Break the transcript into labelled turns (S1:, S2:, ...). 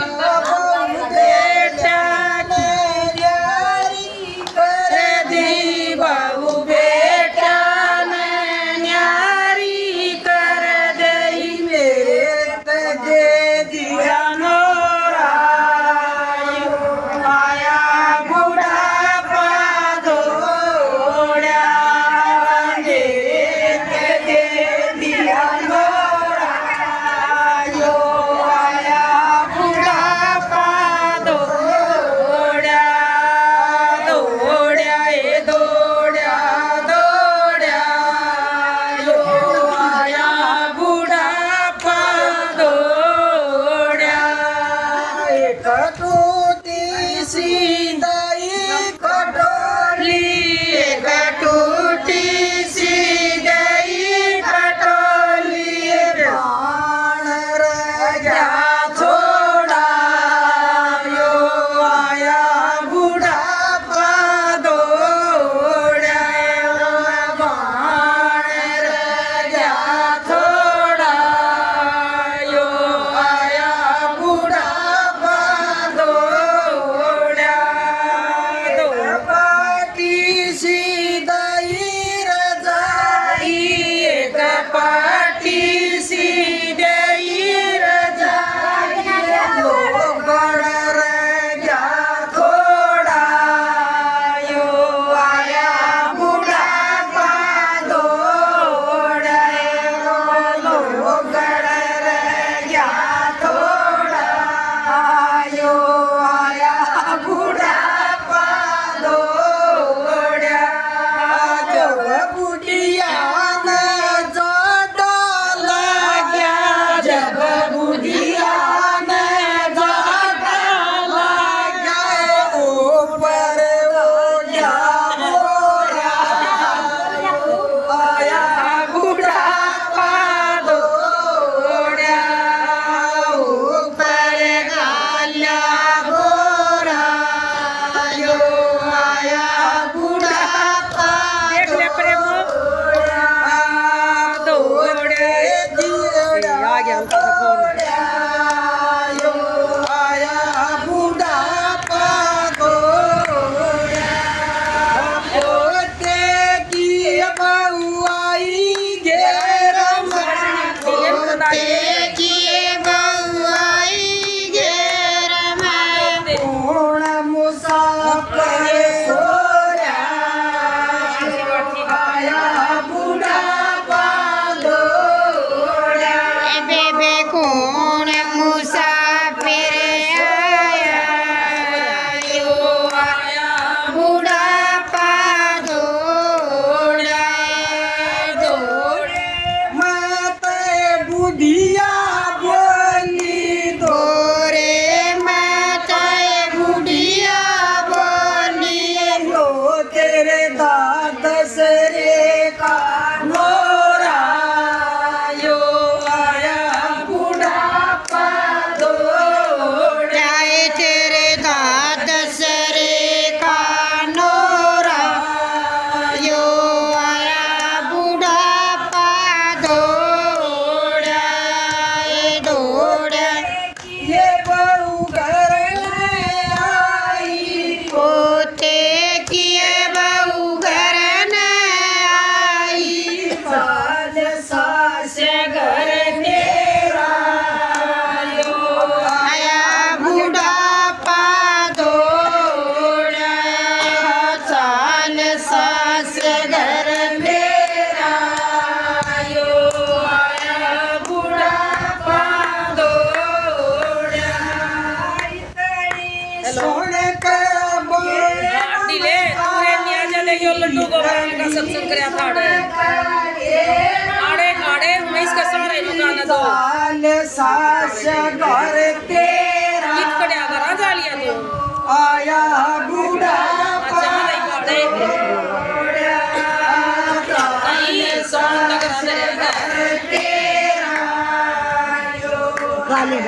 S1: Allah. Friday. सत्संग करया था आड़े। आड़े मैं इसका सारे मकान दो।
S2: साल सास घर तेरा
S1: गीत कड़या करा जा लिया तो
S2: आया बूढ़ा
S1: अच्छा नहीं बाते नहीं सॉन्ग तक रहा
S2: गाली